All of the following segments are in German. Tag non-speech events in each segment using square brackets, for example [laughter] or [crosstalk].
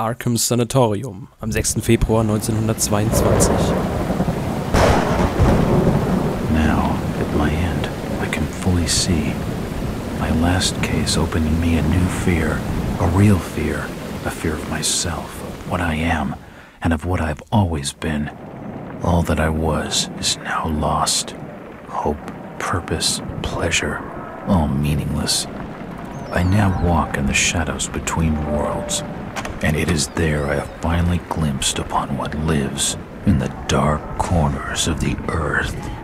Arkham Sanatorium am 6. Februar 1922. Now, at my end, I can fully see. My last case opening me a new fear, a real fear, a fear of myself, of what I am, and of what I've always been. All that I was is now lost. Hope, purpose, pleasure, all meaningless. I now walk in the shadows between worlds, and it is there I have finally glimpsed upon what lives in the dark corners of the earth.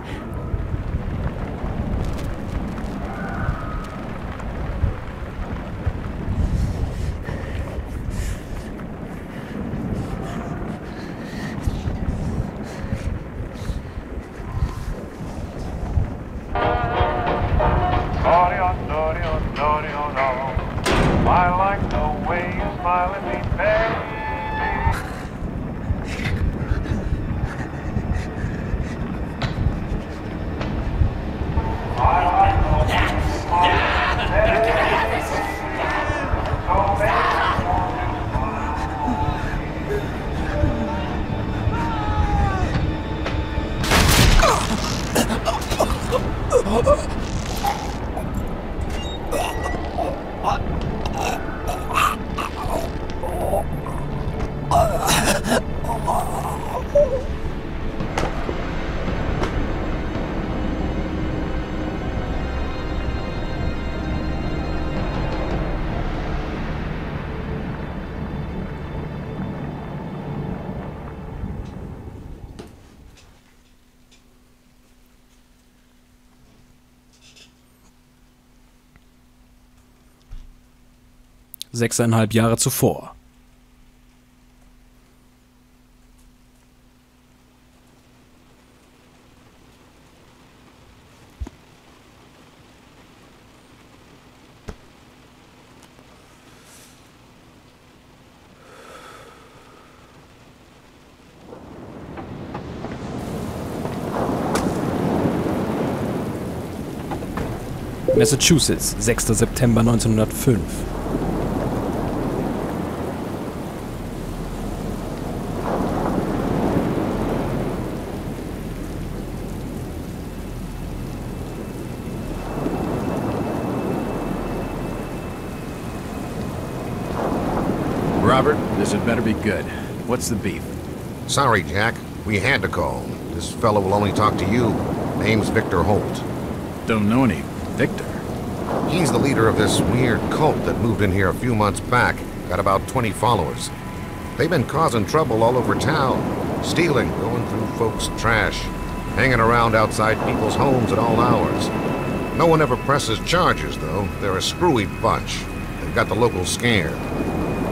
Sechseinhalb Jahre zuvor. Massachusetts, 6. September 1905. Robert, this had better be good. What's the beef? Sorry, Jack. We had to call. This fellow will only talk to you. Name's Victor Holt. Don't know any Victor. He's the leader of this weird cult that moved in here a few months back. Got about 20 followers. They've been causing trouble all over town. Stealing, going through folks' trash, hanging around outside people's homes at all hours. No one ever presses charges, though. They're a screwy bunch. They've got the locals scared.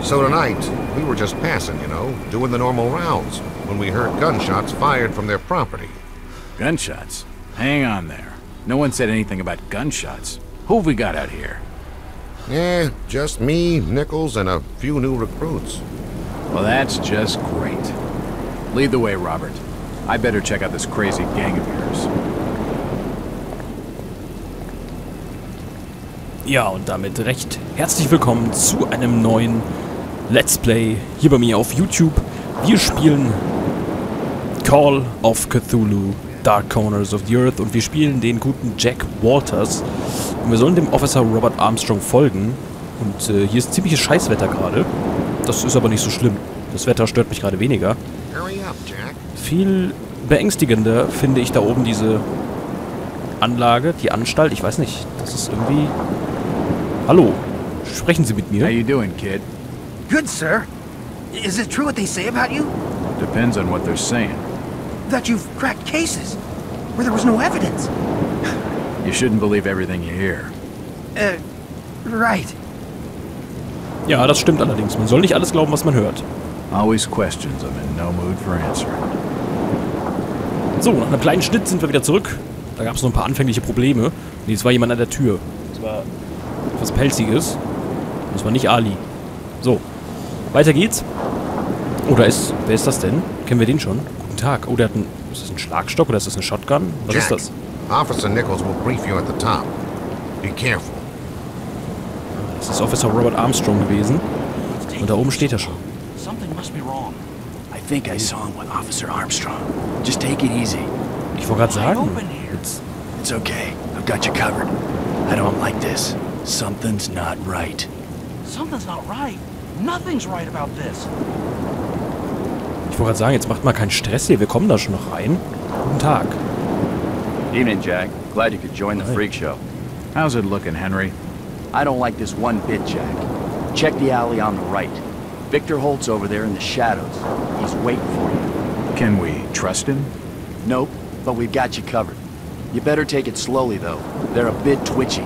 So tonight, we were just passing, you know, doing the normal rounds, when we heard gunshots fired from their property. Gunshots? Hang on there. No one said anything about gunshots. Who have we got out here? Eh, just me, Nichols, and a few new recruits. Well, that's just great. Lead the way, Robert. I better check out this crazy gang of yours. Ja, und damit recht herzlich willkommen zu einem neuen Let's Play hier bei mir auf YouTube. Wir spielen Call of Cthulhu, Dark Corners of the Earth und wir spielen den guten Jack Walters. Und wir sollen dem Officer Robert Armstrong folgen. Und äh, hier ist ziemliches Scheißwetter gerade. Das ist aber nicht so schlimm. Das Wetter stört mich gerade weniger. Hurry up, Jack. Viel beängstigender finde ich da oben diese Anlage, die Anstalt. Ich weiß nicht, das ist irgendwie... Hallo, sprechen Sie mit How mir? you doing, kid? Good, sir. Is it true what they say about you? Depends on what they're saying. That you've cracked cases where there was no evidence? You shouldn't believe everything you hear. Uh, right. Ja, das stimmt allerdings. Man soll nicht alles glauben, was man hört. Always questions I'm in no mood for answering. So, nach einem kleinen Schnitt sind wir wieder zurück. Da gab es noch ein paar anfängliche Probleme. Nee, es war jemand an der Tür. Es war etwas Pelziges. Und es war nicht Ali. So, weiter geht's. Oder ist, wer ist das denn? Kennen wir den schon? Guten Tag. Oh, der hat einen, ist das ein Schlagstock oder ist das eine Shotgun? Was ist Jack, das? Officer Nichols will brief you at the top. Be careful. Das ist Officer Robert Armstrong gewesen. Und da oben steht er schon. Something must be wrong. I think I saw him with Officer Armstrong. Just take it easy. Ich wollte gerade sagen. Jetzt, It's okay. I've got you covered. I don't like this. Something's not right. Something's not right. Nothing's right about this. Ich wollte gerade sagen, jetzt macht mal keinen Stress hier. Wir kommen da schon noch rein. Guten Tag. Evening, Jack. Glad you could join the freak show. How's it looking, Henry? I don't like this one bit, Jack. Check the alley on the right. Victor Holt's over there in the shadows. He's waiting for you. Can we trust him? Nope, but we've got you covered. You better take it slowly, though. They're a bit twitchy.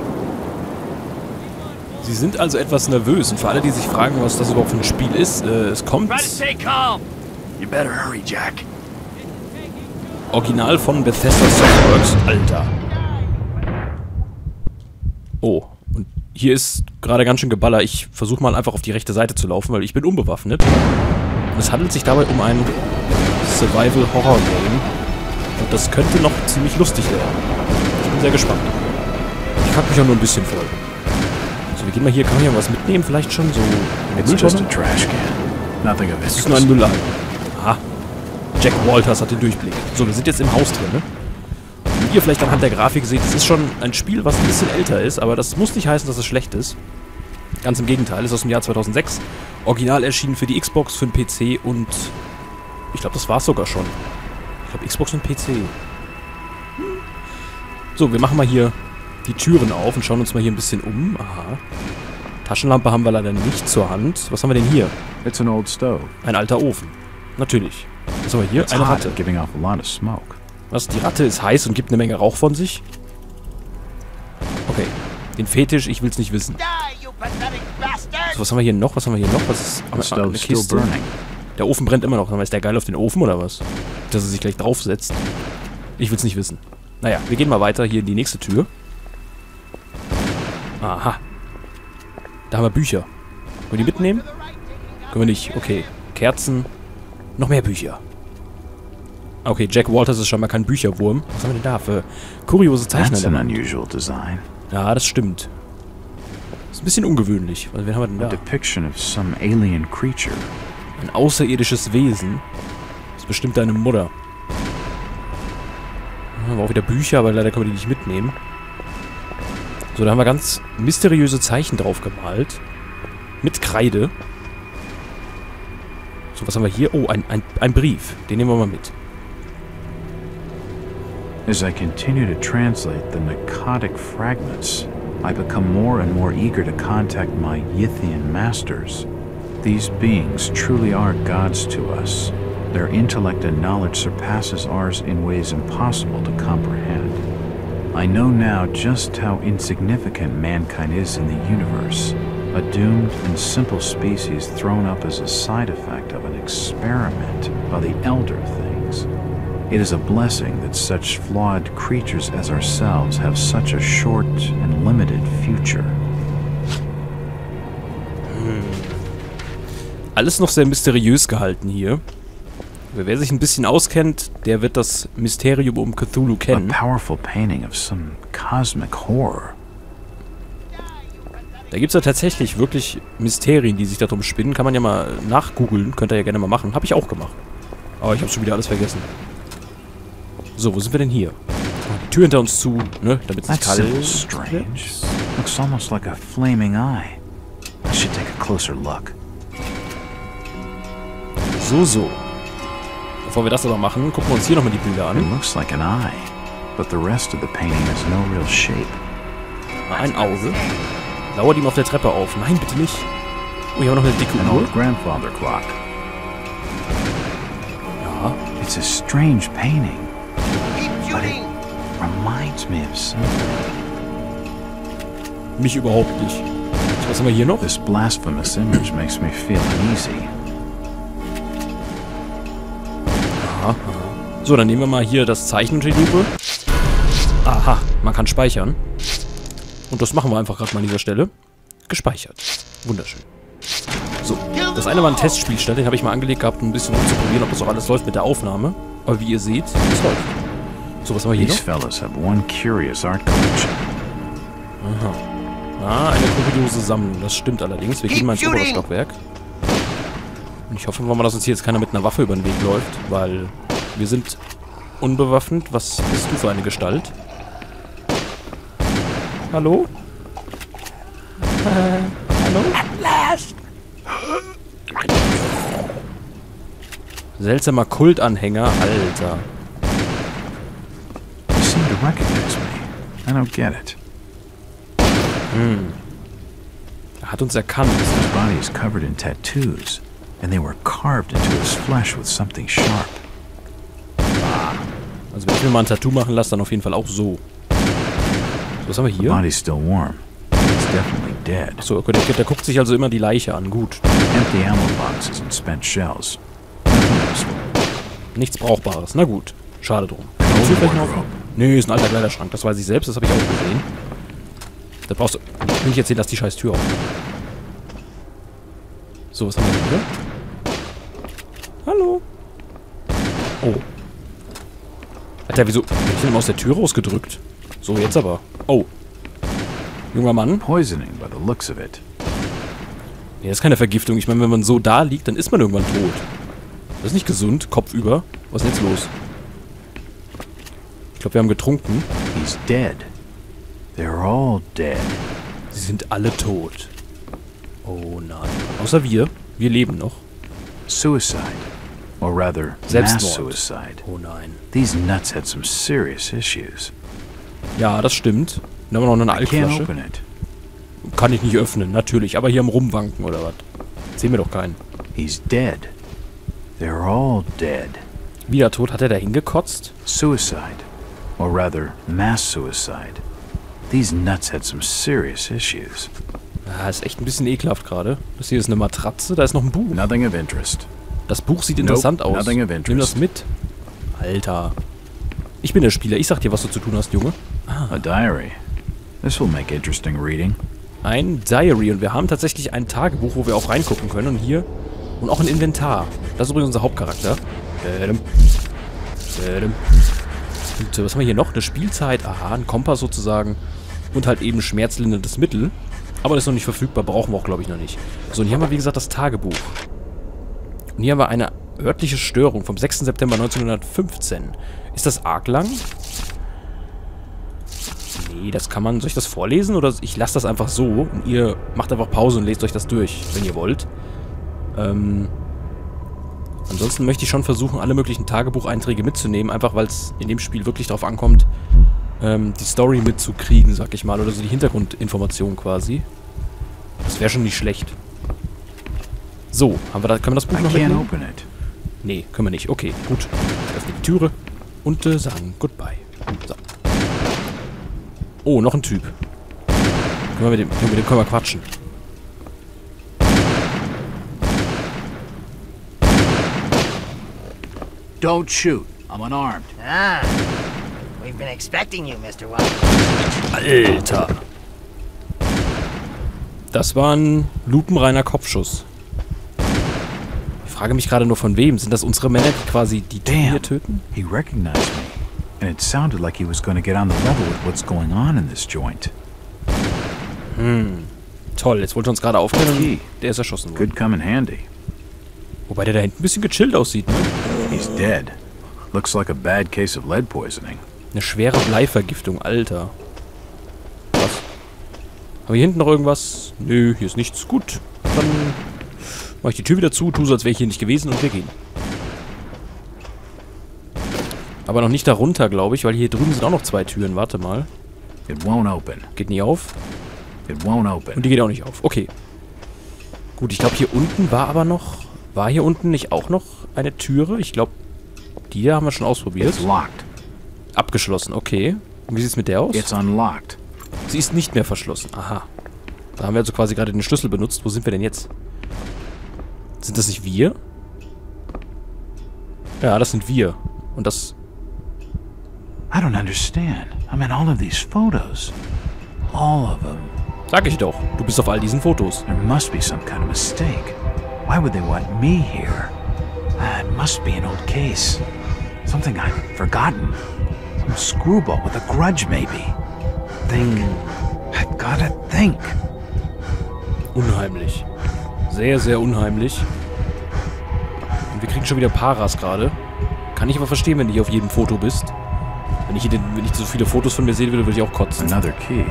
Sie sind also etwas nervös. Und für alle, die sich fragen, was das überhaupt für ein Spiel ist, äh, es kommt calm. You better hurry, Jack. Original von Bethesda Softworks. Alter. Oh, und hier ist gerade ganz schön Geballer. Ich versuche mal einfach auf die rechte Seite zu laufen, weil ich bin unbewaffnet. Und es handelt sich dabei um ein Survival-Horror-Game. Und das könnte noch ziemlich lustig werden. Ich bin sehr gespannt. Ich kack mich auch nur ein bisschen voll. So, wir gehen mal hier. Kann man hier was mitnehmen? Vielleicht schon so It's just a Mülltonne? trash can. Nothing of Das ist nur ein interest. Jack Walters hat den Durchblick. So, wir sind jetzt im Haus drin, ne? Wie ihr vielleicht anhand der Grafik seht, es ist schon ein Spiel, was ein bisschen älter ist, aber das muss nicht heißen, dass es schlecht ist. Ganz im Gegenteil, es ist aus dem Jahr 2006. Original erschienen für die Xbox, für den PC und ich glaube, das war es sogar schon. Ich glaube, Xbox und PC. So, wir machen mal hier die Türen auf und schauen uns mal hier ein bisschen um. Aha. Taschenlampe haben wir leider nicht zur Hand. Was haben wir denn hier? It's an old stove. Ein alter Ofen. Natürlich. Was haben wir hier? It's Eine Ratte. and giving off a lot of smoke. Was? Die Ratte ist heiß und gibt eine Menge Rauch von sich? Okay. Den Fetisch, ich will's nicht wissen. So, was haben wir hier noch? Was haben wir hier noch? Was ist eine stove's still Kiste? burning. Der Ofen brennt immer noch. Ist der geil auf den Ofen oder was? Dass er sich gleich draufsetzt. Ich will's nicht wissen. Naja, wir gehen mal weiter hier in die nächste Tür. Aha. Da haben wir Bücher. Können wir die mitnehmen? Können wir nicht. Okay. Kerzen. Noch mehr Bücher. Okay, Jack Walters ist scheinbar kein Bücherwurm. Was haben wir denn da für kuriose Zeichen That's an unusual design. Ja, das stimmt. Ist ein bisschen ungewöhnlich. Was wen haben wir denn A da? depiction of some alien creature. Ein außerirdisches Wesen. Das ist bestimmt deine Mutter. Da haben wir auch wieder Bücher, aber leider können wir die nicht mitnehmen. So, da haben wir ganz mysteriöse Zeichen drauf gemalt. Mit Kreide. So, was haben wir hier? Oh, ein, ein, ein Brief. Den nehmen wir mal mit. As I continue to translate the narcotic fragments, I become more and more eager to contact my Yithian masters. These beings truly are gods to us. Their intellect and knowledge surpasses ours in ways impossible to comprehend. I know now just how insignificant mankind is in the universe, a doomed and simple species thrown up as a side effect of an experiment by the elder. It is a blessing that such flawed creatures as ourselves have such a short and limited future. Alles noch sehr mysteriös gehalten hier. Wer sich ein bisschen auskennt, der wird das Mysterium um Cthulhu A kennen. powerful painting of some cosmic horror. Da gibt es ja tatsächlich wirklich Mysterien, die sich darum spinnen. Kann man ja mal nachgoogeln. Könnt ihr ja gerne mal machen. Habe ich auch gemacht. Aber ich habe schon wieder alles vergessen. So, wo sind wir denn hier? Die Tür hinter uns zu, ne? Damit es nicht kalt symbol's strange. Looks almost like a flaming eye. I should take a closer look. So, so. Bevor wir das aber machen, gucken wir uns hier nochmal die Bilder It an. looks like an eye, but the rest of the painting has no real shape. Ein Auge. Lauert ihm auf der Treppe auf. Nein, bitte nicht. Oh, hier haben wir noch eine dicke An Uhr. old grandfather clock. Ja. It's a strange painting, Mich überhaupt nicht. Was haben wir hier noch? This blasphemous image makes me feel uneasy. So, dann nehmen wir mal hier das Zeichen unter die Lupe. Aha, man kann speichern. Und das machen wir einfach gerade mal an dieser Stelle. Gespeichert. Wunderschön. So, das eine war ein Testspielstand, den habe ich mal angelegt gehabt, um ein bisschen rumzuprobieren, ob das auch alles läuft mit der Aufnahme. Aber wie ihr seht, es läuft. So, was haben wir hier These noch? fellas have one curious art collection. Ah, eine kuriose Sammlung. Das stimmt allerdings. Wir gehen mal ins obere Stockwerk. Und Ich hoffe mal, dass uns hier jetzt keiner mit einer Waffe über den Weg läuft, weil wir sind unbewaffnet. Was bist du für eine Gestalt? Hallo? Äh, hallo? Seltsamer Kultanhänger, Alter. Recognize me. I don't get it. Er hat uns erkannt. His body is covered in tattoos, and they were carved into his flesh with something sharp. Also wenn ich mir mal ein Tattoo machen lasse, dann auf jeden Fall auch so. So, was haben wir The hier? body's still warm. It's definitely dead. Achso, okay, der, der guckt sich also immer die Leiche an. Gut. Empty ammo boxes and spent shells. Nichts Brauchbares. Na gut. Schade drum. Vielleicht noch? Nee, ist ein alter Kleiderschrank. Das weiß ich selbst, das habe ich auch gesehen. Da brauchst du... Ich will nicht erzählen, dass die scheiß Tür auf. So, was haben wir hier? Hallo? Oh. Hat der wieso... Ich den immer aus der Tür rausgedrückt? So, jetzt aber. Oh. Junger Mann. Poisoning by the looks of it. Nee, das ist keine Vergiftung. Ich meine, wenn man so da liegt, dann ist man irgendwann tot. Das ist nicht gesund. Kopf über. Was ist denn jetzt los? Ich glaube, wir haben getrunken. He's dead. They're all dead. Sie sind alle tot. Oh nein. Außer wir. Wir leben noch. Suicide. Or rather, mass Selbstmord. suicide. Oh nein. These nuts had some serious issues. Ja, das stimmt. Dann haben wir noch eine it. Kann ich nicht öffnen, natürlich. Aber hier am Rumwanken oder was? Sehen wir doch keinen. He's dead. They're all dead. Wieder tot. Hat er da hingekotzt? Suicide. Or rather, mass suicide. These nuts had some serious issues. Ah, ist echt ein bisschen ekelhaft gerade. Das hier ist eine Matratze. Da ist noch ein Buch. Nothing of interest. Das Buch sieht Nope, interessant aus. nothing of Nimm das mit. Alter. Ich bin der Spieler. Ich sag dir, was du zu tun hast, Junge. A diary. This will make interesting reading. Ein Diary. Und wir haben tatsächlich ein Tagebuch, wo wir auch reingucken können. Und hier... Und auch ein Inventar. Das ist übrigens unser Hauptcharakter. Tadam. Tadam. Äh, was haben wir hier noch? Eine Spielzeit. Aha, ein Kompass sozusagen. Und halt eben schmerzlinderndes Mittel. Aber das ist noch nicht verfügbar. Brauchen wir auch, glaube ich, noch nicht. So, und hier haben wir, wie gesagt, das Tagebuch. Und hier haben wir eine örtliche Störung vom 6. September 1915. Ist das arg lang? Nee, das kann man... Soll ich das vorlesen? Oder ich lasse das einfach so und ihr macht einfach Pause und lest euch das durch, wenn ihr wollt. Ähm... Ansonsten möchte ich schon versuchen, alle möglichen Tagebucheinträge mitzunehmen, einfach weil es in dem Spiel wirklich darauf ankommt, ähm, die Story mitzukriegen, sag ich mal, oder so die Hintergrundinformation quasi. Das wäre schon nicht schlecht. So, haben wir da, können wir das Buch noch mitnehmen? Nee, können wir nicht. Okay, gut. Ich öffne die Türe und äh, sagen Goodbye. So. Oh, noch ein Typ. Können wir mit dem, mit dem können wir quatschen. Don't shoot. I'm unarmed. Ah, we've been expecting you, Mr. White. Alter. Das war ein lupenreiner Kopfschuss. Ich frage mich gerade nur von wem. Sind das unsere Männer, die quasi die Damn. hier töten? He recognized me. And it sounded like he was going to get on the level with what's going on in this joint. Toll, jetzt wollte er uns gerade aufklären der ist erschossen worden. Could come in handy. Wobei der da hinten ein bisschen gechillt aussieht, ne? He's dead. Looks like a bad case of lead poisoning. Eine schwere Bleivergiftung, Alter. Was? Haben wir hier hinten noch irgendwas? Nö, hier ist nichts. Gut. Dann mache ich die Tür wieder zu, tu so, als wäre ich hier nicht gewesen und wir gehen. Aber noch nicht darunter, glaube ich, weil hier drüben sind auch noch zwei Türen. Warte mal. It won't open. Geht nie auf. It won't Und open. die geht auch nicht auf. Okay. Gut, ich glaube, hier unten war aber noch... War hier unten nicht auch noch eine Türe? Ich glaube, die haben wir schon ausprobiert. Abgeschlossen, okay. Und wie sieht's mit der aus? Sie ist nicht mehr verschlossen. Aha. Da haben wir also quasi gerade den Schlüssel benutzt. Wo sind wir denn jetzt? Sind das nicht wir? Ja, das sind wir. Und das... I don't understand. I'm in all of these photos. All of them. Sag ich doch. Du bist auf all diesen Fotos. There must be some kind of mistake. Why would they want me here? Ah, it must be an old case. Something I've forgotten. Some screwball with a grudge, maybe. Think. I've gotta think. Unheimlich. Sehr, sehr unheimlich. Und wir kriegen schon wieder Paras gerade. Kann ich aber verstehen, wenn du hier auf jedem Foto bist. Wenn ich, hier den, wenn ich so viele Fotos von mir sehen würde, würde ich auch kotzen. Another key.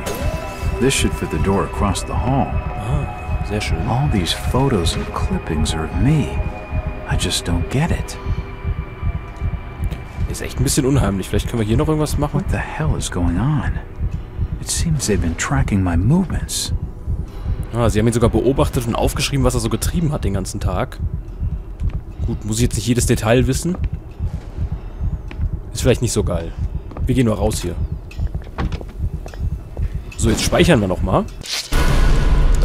This should fit the door across the hall. Ah, sehr schön. All these photos and clippings are of me. I just don't get it. Ist echt ein bisschen unheimlich. Vielleicht können wir hier noch irgendwas machen. What the hell is going on? It seems they've been tracking my movements. Ah, sie haben ihn sogar beobachtet und aufgeschrieben, was er so getrieben hat den ganzen Tag. Gut, muss ich jetzt nicht jedes Detail wissen. Ist vielleicht nicht so geil. Wir gehen nur raus hier. So, jetzt speichern wir nochmal. Weil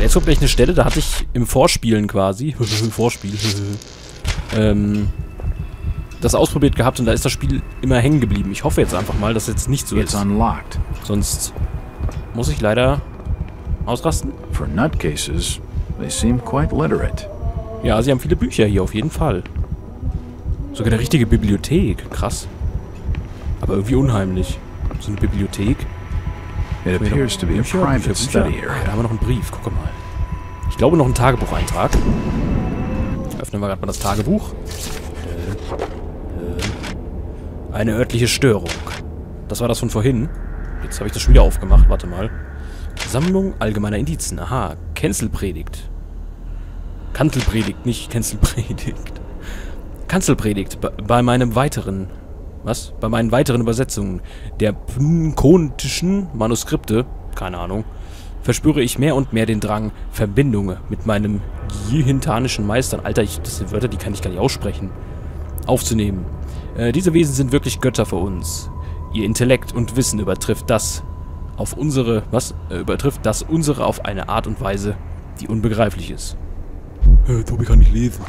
jetzt kommt gleich eine Stelle, da hatte ich im Vorspielen quasi, [laughs] Vorspiel, [laughs] ähm, das ausprobiert gehabt und da ist das Spiel immer hängen geblieben. Ich hoffe jetzt einfach mal, dass jetzt nicht so It's ist. unlocked. Sonst muss ich leider ausrasten. For nutcases, they seem quite literate. Ja, sie haben viele Bücher hier, auf jeden Fall. Sogar eine richtige Bibliothek. Krass. Aber irgendwie unheimlich. So eine Bibliothek. It appears to be a private study Ah, da area. haben wir noch einen Brief. Guck mal. Ich glaube noch einen Tagebucheintrag. Öffnen wir gerade mal das Tagebuch. Äh, äh, Eine örtliche Störung. Das war das von vorhin. Jetzt habe ich das schon wieder aufgemacht. Warte mal. Sammlung allgemeiner Indizen. Aha. Kanzelpredigt. Kanzelpredigt, nicht Kanzelpredigt. Kanzelpredigt. Bei meinem weiteren... Was? Bei meinen weiteren Übersetzungen der pnkontischen Manuskripte, keine Ahnung, verspüre ich mehr und mehr den Drang, Verbindungen mit meinem jihintanischen Meistern, Alter, ich, das sind Wörter, die kann ich gar nicht aussprechen, aufzunehmen. Äh, diese Wesen sind wirklich Götter für uns. Ihr Intellekt und Wissen übertrifft das auf unsere, was? Äh, übertrifft das unsere auf eine Art und Weise, die unbegreiflich ist. Äh, Tobi kann nicht lesen.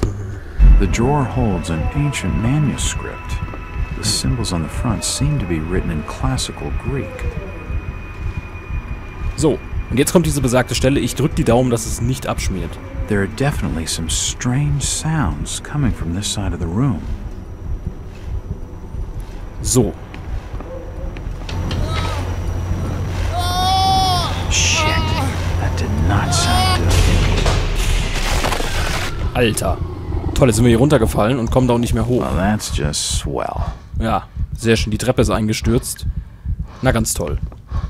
The drawer holds an ancient manuscript. The symbols on the front seem to be written in classical Greek. So, und jetzt kommt diese besagte Stelle. Ich drücke die Daumen, dass es nicht abschmiert. There are definitely some strange sounds coming from this side of the room. So, Shit. That did not sound good. Alter. Toll, jetzt sind wir hier runtergefallen und kommen da auch nicht mehr hoch. Well, that's just swell. Ja, sehr schön. Die Treppe ist eingestürzt. Na, ganz toll.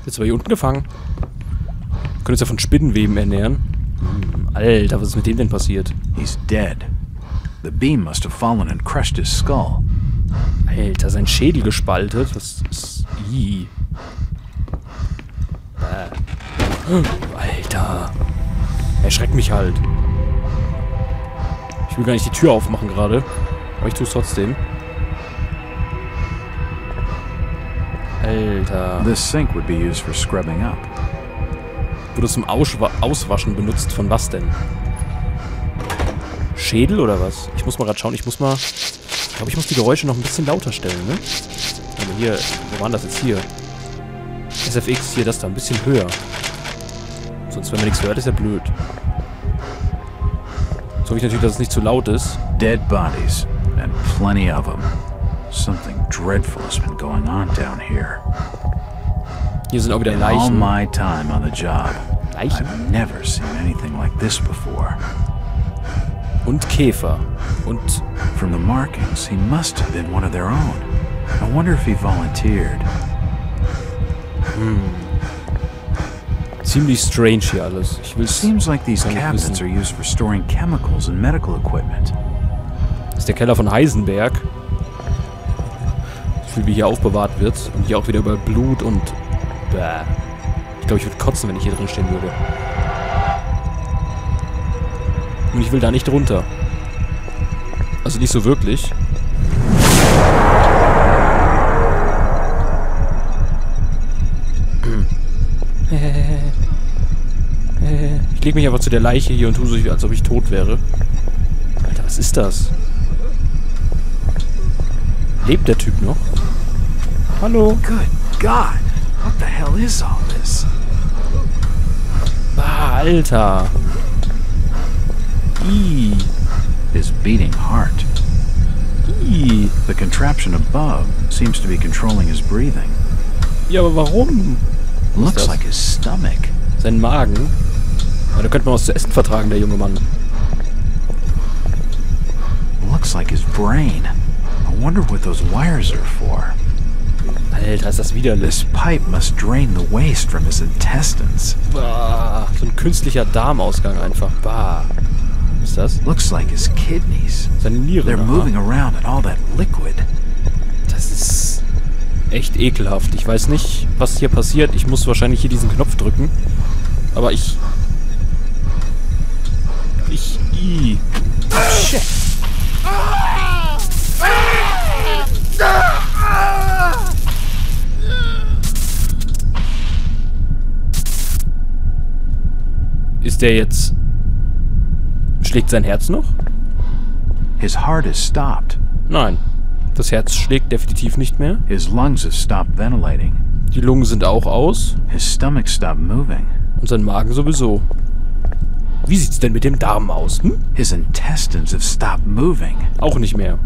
Jetzt wir hier unten gefangen. Wir können uns ja von Spinnenweben ernähren. Hm, Alter, was ist mit dem denn passiert? He's dead. The beam must have fallen and crushed his skull. Alter, sein Schädel gespaltet. Das ist... Ih. Äh. Alter. Erschreckt mich halt. Ich will gar nicht die Tür aufmachen gerade. Aber ich tue es trotzdem. Alter. This sink would be used for scrubbing up. Wurde zum Auswa Auswaschen benutzt. Von was denn? Schädel oder was? Ich muss mal gerade schauen. Ich muss mal... Ich glaube, ich muss die Geräusche noch ein bisschen lauter stellen, ne? Also hier... Wo waren das jetzt? Hier. SFX, hier das da. Ein bisschen höher. Sonst, wenn man nichts hört, ist ja blöd. So ich natürlich, dass es nicht zu laut ist. Dead bodies, and plenty of them. Something dreadful has been going on down here. Hier sind auch wieder In all my time on the job, Leichen? I've never seen anything like this before. Und Käfer. Und... From the markings, he must have been one of their own. I wonder if he volunteered. Hmm. Ziemlich strange hier alles. Ich will's... Seems like these cabinets are used for storing chemicals and medical equipment. Das ist der Keller von Heisenberg. Viel wie hier aufbewahrt wird. Und hier auch wieder über Blut und... Bäh. Ich glaube, ich würde kotzen, wenn ich hier drin stehen würde. Und ich will da nicht runter. Also nicht so wirklich. Ich lege mich einfach zu der Leiche hier und tue so, als ob ich tot wäre. Alter, was ist das? Lebt der Typ noch? Hallo? Good God! What the hell is all this? Ah, Alter. Ih. His beating heart. Ih. The contraption above seems to be controlling his breathing. Ja, aber warum? Looks like his stomach. Sein Magen? Ja, da könnte man was zu essen vertragen, der junge Mann. looks like his brain. I wonder what those wires are for. Alter, ist das widerlich. This pipe must drain the waste from his intestines. Bah, so ein künstlicher Darmausgang einfach. Bah. Was ist das? Looks like his kidneys. Seine Nieren. They're moving around in all that liquid. Das ist echt ekelhaft. Ich weiß nicht, was hier passiert. Ich muss wahrscheinlich hier diesen Knopf drücken. Aber ich... Ich... I. Shit. Ist der jetzt... Schlägt sein Herz noch? His heart has stopped. Nein. Das Herz schlägt definitiv nicht mehr. His lungs have stopped ventilating. Die Lungen sind auch aus. His stomach stopped moving. Und sein Magen sowieso. Wie sieht's denn mit dem Darm aus? Hm? His intestines have stopped moving. Auch nicht mehr.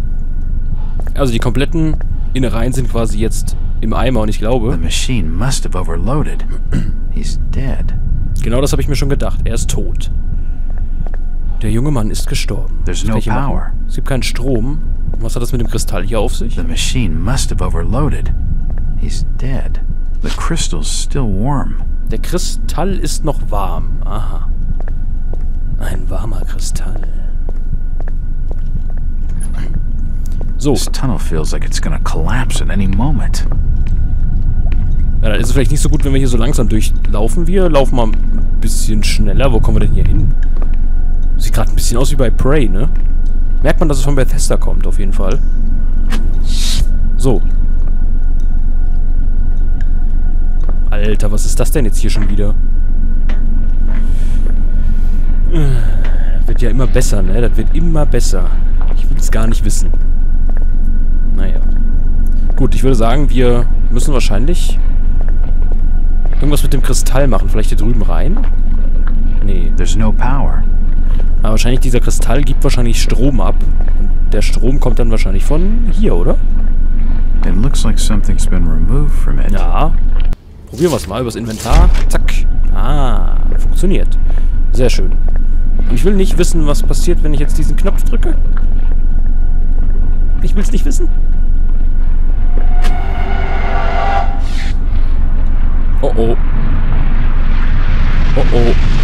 Also die kompletten Innereien sind quasi jetzt im Eimer und ich The glaube, machine must have overloaded. He's dead. Genau das habe ich mir schon gedacht. Er ist tot. Der junge Mann ist gestorben. There's no power. Es gibt keinen Strom. Und was hat das mit dem Kristall hier auf sich? The machine must have overloaded. He's dead. The crystal's still warm. Der Kristall ist noch warm. Aha. Ein warmer Kristall. So, This tunnel feels like it's gonna collapse at any moment. Ja, dann ist es vielleicht nicht so gut, wenn wir hier so langsam durchlaufen. Wir laufen mal ein bisschen schneller. Wo kommen wir denn hier hin? Sieht gerade ein bisschen aus wie bei Prey, ne? Merkt man, dass es von Bethesda kommt, auf jeden Fall. So. Alter, was ist das denn jetzt hier schon wieder? Das wird ja immer besser, ne? Das wird immer besser. Ich will es gar nicht wissen. Naja. Gut, ich würde sagen, wir müssen wahrscheinlich irgendwas mit dem Kristall machen. Vielleicht hier drüben rein? Nee. There's no power. Aber wahrscheinlich dieser Kristall gibt wahrscheinlich Strom ab. Und der Strom kommt dann wahrscheinlich von hier, oder? It looks like something's been removed from it. Ja. Probieren wir es mal übers Inventar. Zack. Ah, funktioniert. Sehr schön. Und ich will nicht wissen, was passiert, wenn ich jetzt diesen Knopf drücke. Ich will es nicht wissen. Oh oh. Oh oh.